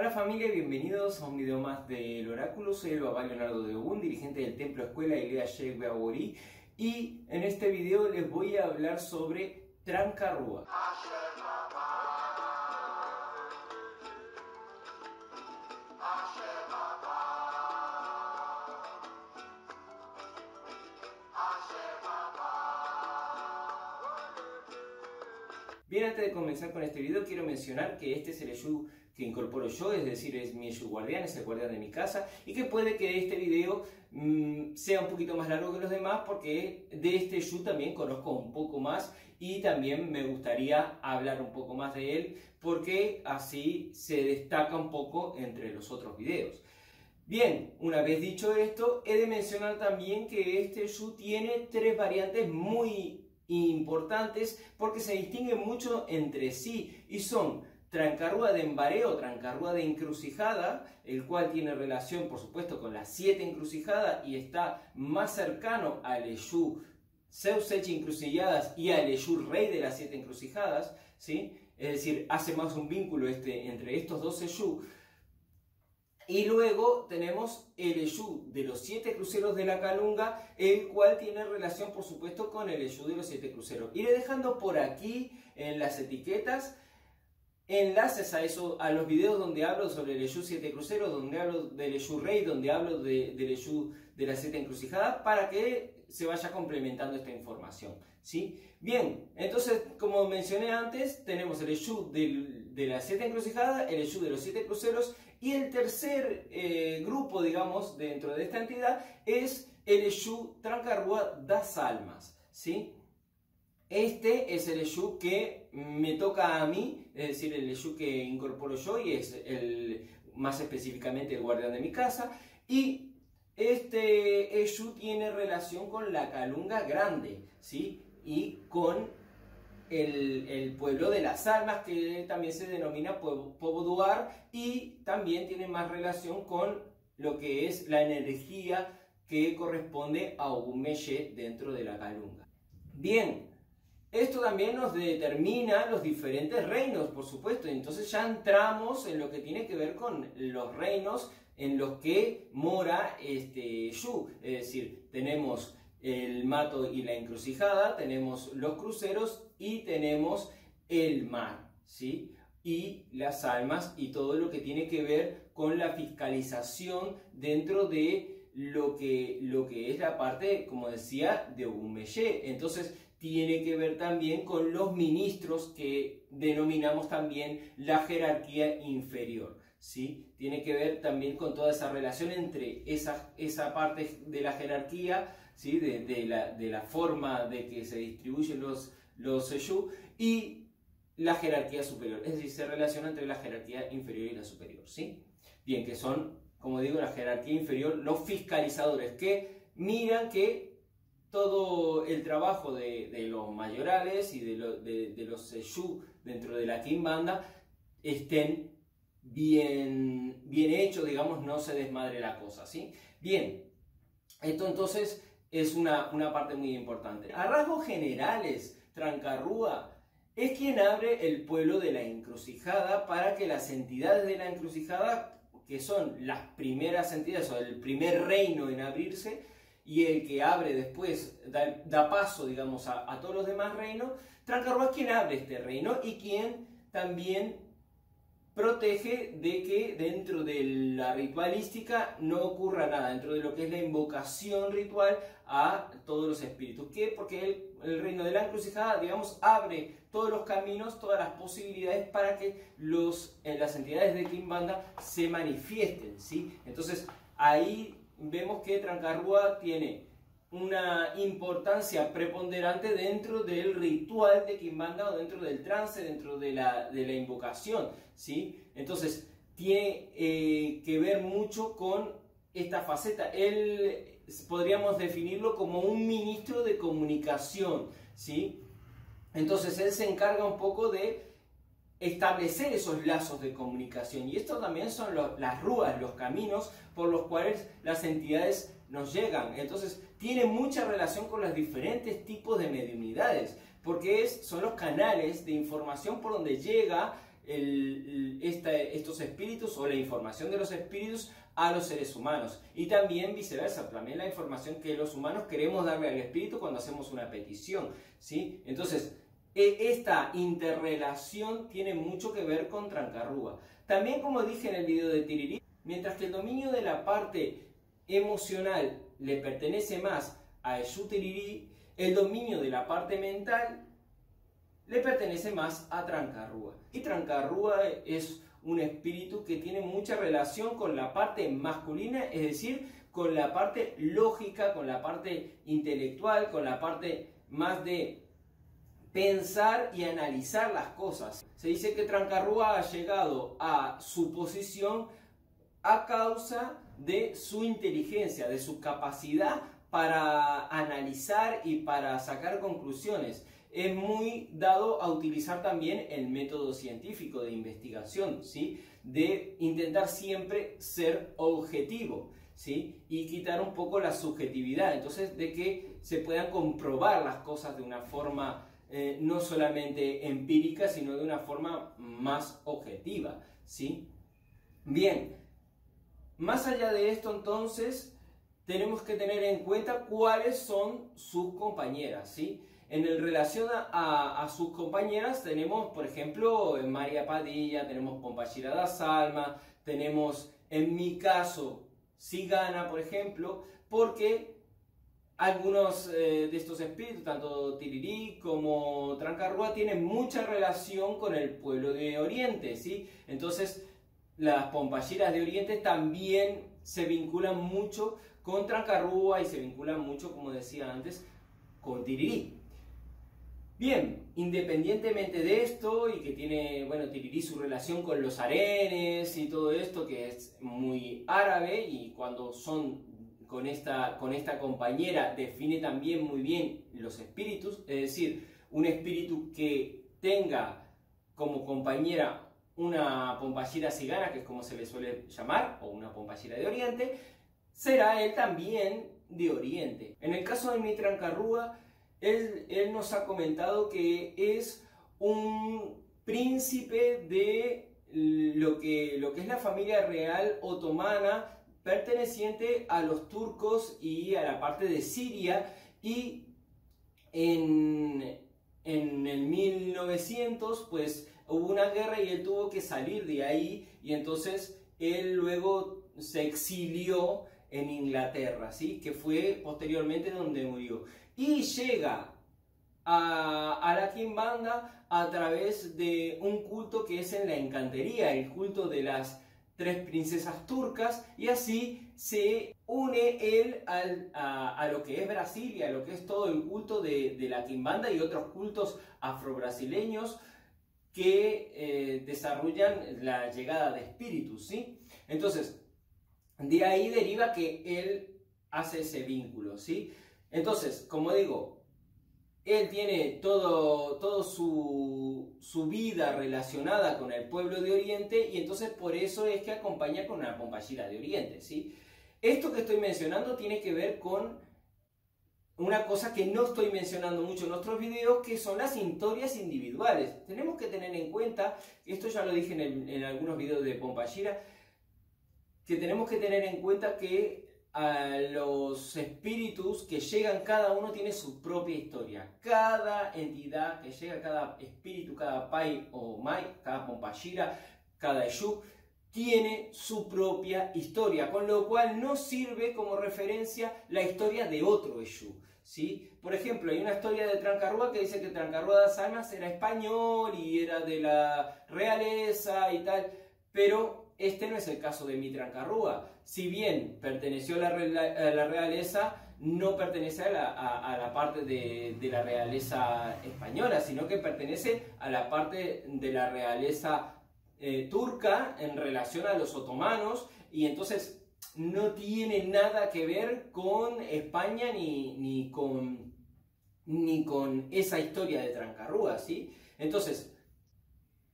Hola familia, bienvenidos a un video más del Oráculo. Soy el Babá Leonardo de Ogún, dirigente del Templo Escuela Ilea Sheikh. Y en este video les voy a hablar sobre Trancarrúa. De comenzar con este video, quiero mencionar que este es el Eyu que incorporo yo, es decir, es mi Eyu guardián, es el guardián de mi casa, y que puede que este video mmm, sea un poquito más largo que los demás, porque de este Eyu también conozco un poco más y también me gustaría hablar un poco más de él, porque así se destaca un poco entre los otros videos. Bien, una vez dicho esto, he de mencionar también que este Eyu tiene tres variantes muy importantes porque se distinguen mucho entre sí y son Trancarrúa de embareo, Trancarrúa de encrucijada, el cual tiene relación por supuesto con las siete encrucijadas y está más cercano al Eyú Zeus encrucilladas y al Eyú rey de las siete encrucijadas, ¿sí? es decir, hace más un vínculo este, entre estos dos Eyú y luego tenemos el Eyú de los siete cruceros de la Calunga, el cual tiene relación, por supuesto, con el Eyú de los siete cruceros. Iré dejando por aquí en las etiquetas enlaces a eso, a los videos donde hablo sobre el Eyú siete cruceros, donde hablo del Eyú Rey, donde hablo de, del Eyú de las siete encrucijadas, para que se vaya complementando esta información. ¿sí? Bien, entonces, como mencioné antes, tenemos el Eyú de, las siete encrucijadas, el Eyú de los siete cruceros y el tercer eh, grupo, digamos, dentro de esta entidad es el Eshu Trancarrúa das Almas, ¿sí? Este es el Eshu que me toca a mí, es decir, el Eshu que incorporo yo y es el, más específicamente el guardián de mi casa. Y este Eshu tiene relación con la Calunga Grande, ¿sí? Y con el, pueblo de las almas, que también se denomina Poboduar, y también tiene más relación con lo que es la energía que corresponde a Ogumeye dentro de la Calunga. Bien, esto también nos determina los diferentes reinos, por supuesto, entonces ya entramos en lo que tiene que ver con los reinos en los que mora este Yu, es decir, tenemos el mato y la encrucijada, tenemos los cruceros y tenemos el mar, ¿sí? Y las almas y todo lo que tiene que ver con la fiscalización dentro de lo que, lo que es la parte, como decía, de Ogumeye. Entonces, tiene que ver también con los ministros que denominamos también la jerarquía inferior. ¿sí? Tiene que ver también con toda esa relación entre esa, esa parte de la jerarquía, ¿sí? de, la, de la forma de que se distribuyen los, los y la jerarquía superior. Es decir, se relaciona entre la jerarquía inferior y la superior. ¿sí? Bien, que son, como digo, la jerarquía inferior, los fiscalizadores que miran que todo el trabajo de, los mayorales y de, los Seyú dentro de la Kimbanda estén bien, bien hechos, digamos, no se desmadre la cosa, ¿sí? Bien, esto entonces es una, una parte muy importante. A rasgos generales, Trancarrúa es quien abre el pueblo de la encrucijada para que las entidades de la encrucijada, que son las primeras entidades o el primer reino en abrirse, y el que abre después, da, paso, digamos, a, a, todos los demás reinos, Trancarrúa es quien abre este reino y quien también protege de que dentro de la ritualística no ocurra nada, dentro de lo que es la invocación ritual a todos los espíritus. ¿Qué? Porque el, reino de la encrucijada, digamos, abre todos los caminos, todas las posibilidades para que los, eh, las entidades de Kimbanda se manifiesten, ¿sí? Entonces, ahí vemos que Trancarrúa tiene una importancia preponderante dentro del ritual de Kimbanda o dentro del trance, dentro de la, de la invocación, ¿sí? Entonces, tiene eh, que ver mucho con esta faceta. Podríamos definirlo como un ministro de comunicación, ¿sí? Entonces, él se encarga un poco de establecer esos lazos de comunicación. Y esto también son las rúas, los caminos por los cuales las entidades nos llegan. Entonces, tiene mucha relación con los diferentes tipos de mediunidades, porque son los canales de información por donde llega estos espíritus o la información de los espíritus a los seres humanos. Y también viceversa, también la información que los humanos queremos darle al espíritu cuando hacemos una petición. ¿sí? Entonces, e, esta interrelación tiene mucho que ver con Trancarrúa. También, como dije en el video de Tirirí, mientras que el dominio de la parte emocional le pertenece más a Eshu Tirirí, el dominio de la parte mental le pertenece más a Trancarrúa. Y Trancarrúa es un espíritu que tiene mucha relación con la parte masculina, es decir, con la parte lógica, con la parte intelectual, con la parte más de pensar y analizar las cosas. Se dice que Trancarrúa ha llegado a su posición a causa de su inteligencia, de su capacidad para analizar y para sacar conclusiones es muy dado a utilizar también el método científico de investigación, ¿sí? De intentar siempre ser objetivo, ¿sí? Y quitar un poco la subjetividad, entonces de que se puedan comprobar las cosas de una forma eh, no solamente empírica, sino de una forma más objetiva, ¿sí? Bien, más allá de esto entonces, tenemos que tener en cuenta cuáles son sus compañeras, ¿sí? En relación a, sus compañeras tenemos, por ejemplo, María Padilla, tenemos Pompashira da Salma, tenemos, en mi caso, Sigana, por ejemplo, porque algunos eh, de estos espíritus, tanto Tirirí como Trancarrúa, tienen mucha relación con el pueblo de Oriente, ¿sí? Entonces, las Pompashiras de Oriente también se vinculan mucho con Trancarrúa y se vinculan mucho, como decía antes, con Tirirí. Bien, independientemente de esto y que tiene, bueno, Tirirí su relación con los arenes y todo esto que es muy árabe y cuando son con esta, con esta compañera define también muy bien los espíritus, es decir, un espíritu que tenga como compañera una pompallera cigana, que es como se le suele llamar, o una pompallera de Oriente, será él también de Oriente. En el caso de Él, nos ha comentado que es un príncipe de lo que, lo que es la familia real otomana perteneciente a los turcos y a la parte de Siria. Y en, en el 1900 pues hubo una guerra y él tuvo que salir de ahí. Y entonces él luego se exilió en Inglaterra, ¿sí? que fue posteriormente donde murió y llega a, la Kimbanda a través de un culto que es en la encantería, el culto de las tres princesas turcas, y así se une él a, lo que es Brasil y a lo que es todo el culto de, la Kimbanda y otros cultos afrobrasileños que eh, desarrollan la llegada de espíritus, ¿sí? Entonces, de ahí deriva que él hace ese vínculo, ¿sí? Entonces, como digo, él tiene todo, todo su, vida relacionada con el pueblo de Oriente y entonces por eso es que acompaña con una compañera de Oriente, ¿sí? Esto que estoy mencionando tiene que ver con una cosa que no estoy mencionando mucho en otros videos, que son las historias individuales. Tenemos que tener en cuenta, esto ya lo dije en, en algunos videos de Pompashira, que tenemos que tener en cuenta que a los espíritus que llegan, cada uno tiene su propia historia. Cada entidad que llega, cada espíritu, cada pai o mai, cada pompashira, cada eshu, tiene su propia historia, con lo cual no sirve como referencia la historia de otro eshu. ¿sí? Por ejemplo, hay una historia de Trancarrúa que dice que Trancarrúa de Almas era español y era de la realeza y tal, pero este no es el caso de Mitrancarrúa. Si bien perteneció a la, realeza, no pertenece a la, parte de, la realeza española, sino que pertenece a la parte de la realeza eh, turca en relación a los otomanos y entonces no tiene nada que ver con España ni, ni, con, ni con esa historia de Trancarrúa, ¿sí? Entonces,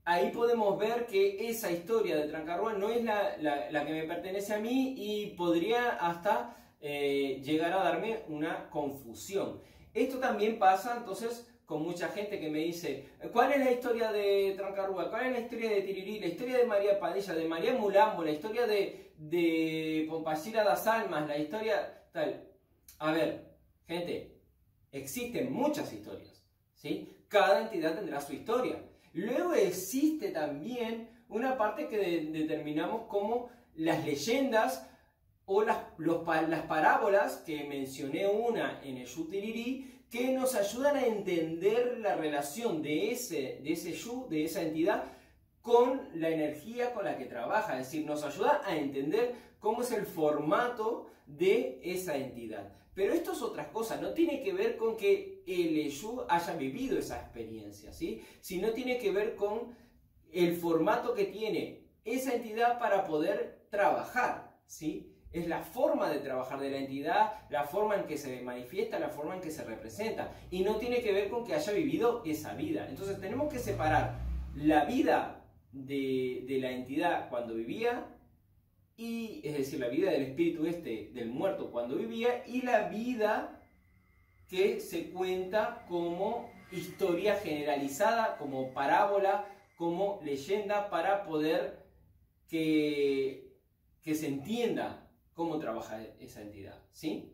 ahí podemos ver que esa historia de Trancarrúa no es la, que me pertenece a mí y podría hasta eh, llegar a darme una confusión. Esto también pasa entonces con mucha gente que me dice, ¿cuál es la historia de Trancarrúa? ¿Cuál es la historia de Tirirí? La historia de María Padilla, de María Mulambo, la historia de, de das Almas, la historia tal. A ver, gente, existen muchas historias, ¿sí? Cada entidad tendrá su historia. Luego existe también una parte que determinamos como las leyendas o las, las parábolas que mencioné una en el Yutiriri que nos ayudan a entender la relación de ese, de ese yu, de esa entidad, con la energía con la que trabaja. Es decir, nos ayuda a entender cómo es el formato de esa entidad. Pero esto es otra cosa, no tiene que ver con que el Eshu haya vivido esa experiencia, ¿sí? sino tiene que ver con el formato que tiene esa entidad para poder trabajar. ¿sí? es la forma de trabajar de la entidad, la forma en que se manifiesta, la forma en que se representa. Y no tiene que ver con que haya vivido esa vida. Entonces tenemos que separar la vida de, la entidad cuando vivía, y, es decir, la vida del espíritu este, del muerto cuando vivía, y la vida que se cuenta como historia generalizada, como parábola, como leyenda, para poder que, que se entienda cómo trabaja esa entidad, ¿sí?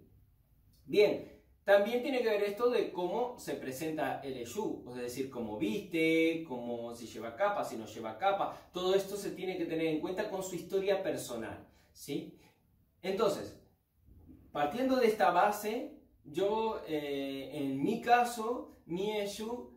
Bien, también tiene que ver esto de cómo se presenta el Eshu, es decir, cómo viste, cómo si lleva capa, si no lleva capa, todo esto se tiene que tener en cuenta con su historia personal, ¿sí? Entonces, partiendo de esta base, yo, eh, en mi caso, mi Eshu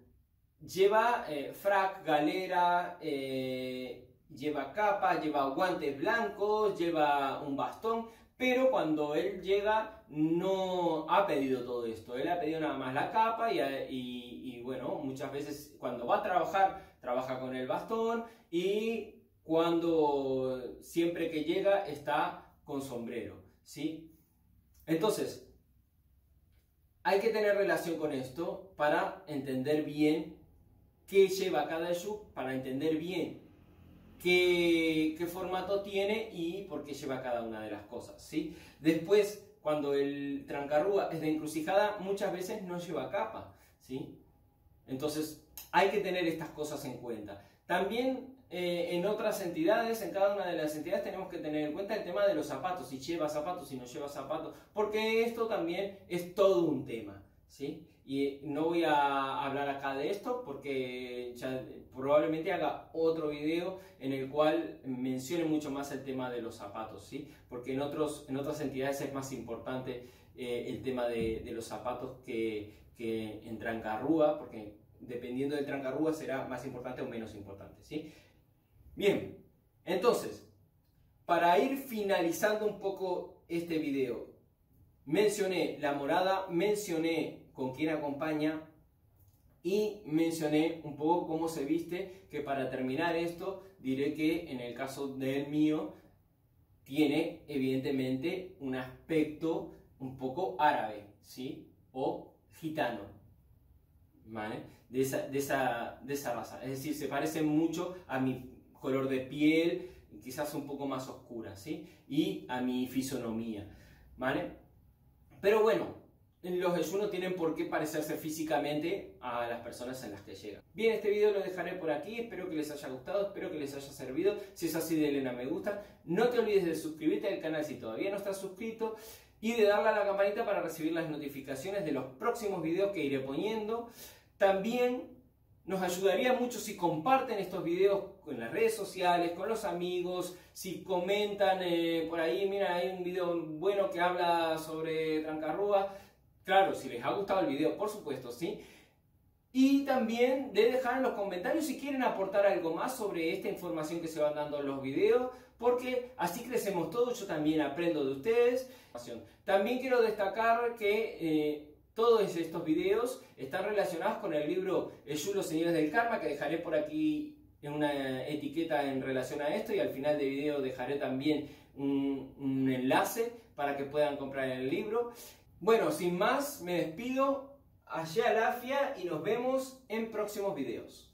lleva eh, frac, galera, eh, lleva capa, lleva guantes blancos, lleva un bastón, pero cuando él llega no ha pedido todo esto, él ha pedido nada más la capa y, bueno, muchas veces cuando va a trabajar, trabaja con el bastón y cuando siempre que llega está con sombrero, ¿sí? Entonces, hay que tener relación con esto para entender bien qué lleva cada issue, para entender bien qué, formato tiene y por qué lleva cada una de las cosas. ¿sí? Después, cuando el trancarrúa es de encrucijada, muchas veces no lleva capa. ¿sí? Entonces, hay que tener estas cosas en cuenta. También eh, en otras entidades, en cada una de las entidades tenemos que tener en cuenta el tema de los zapatos, si lleva zapatos, si no lleva zapatos, porque esto también es todo un tema. ¿sí? Y no voy a hablar acá de esto porque probablemente haga otro video en el cual mencione mucho más el tema de los zapatos, ¿sí? Porque en, otros, en otras entidades es más importante eh, el tema de, los zapatos que, que en trancarrúa, porque dependiendo del trancarrúa será más importante o menos importante, ¿sí? Bien, entonces, para ir finalizando un poco este video, mencioné la morada, mencioné con quién acompaña y mencioné un poco cómo se viste, que para terminar esto diré que en el caso del mío tiene evidentemente un aspecto un poco árabe, ¿sí? O gitano, ¿vale? De esa, de esa, de esa raza. Es decir, se parece mucho a mi color de piel, quizás un poco más oscura, ¿sí? Y a mi fisonomía, ¿vale? Pero bueno, los Jesús no tienen por qué parecerse físicamente a las personas en las que llegan. Bien, este video lo dejaré por aquí, espero que les haya gustado, espero que les haya servido. Si es así, denle me gusta. No te olvides de suscribirte al canal si todavía no estás suscrito y de darle a la campanita para recibir las notificaciones de los próximos videos que iré poniendo. También nos ayudaría mucho si comparten estos videos en las redes sociales, con los amigos, si comentan eh, por ahí, mira, hay un video bueno que habla sobre Trancarrúa Claro, si les ha gustado el video, por supuesto, ¿sí? Y también de dejar en los comentarios si quieren aportar algo más sobre esta información que se van dando en los videos, porque así crecemos todos, yo también aprendo de ustedes. También quiero destacar que eh, todos estos videos están relacionados con el libro El los Señores del Karma, que dejaré por aquí en una etiqueta en relación a esto y al final del video dejaré también un enlace para que puedan comprar el libro. Bueno, sin más, me despido. Allá la afia y nos vemos en próximos videos.